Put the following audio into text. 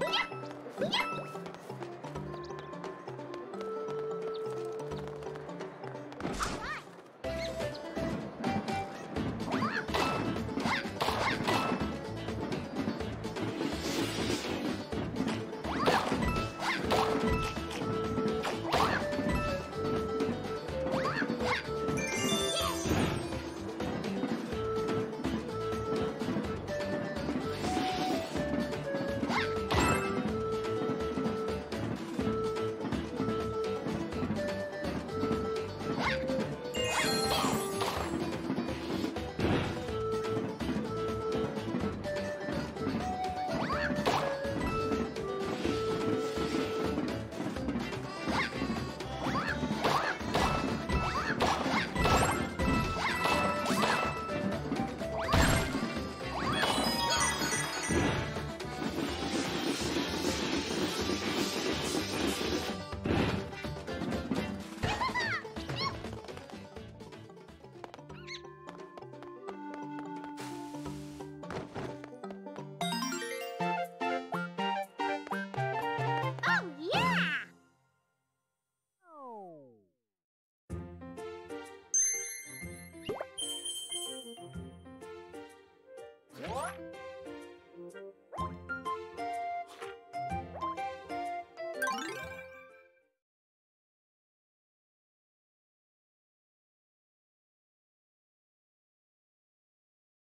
Yeah.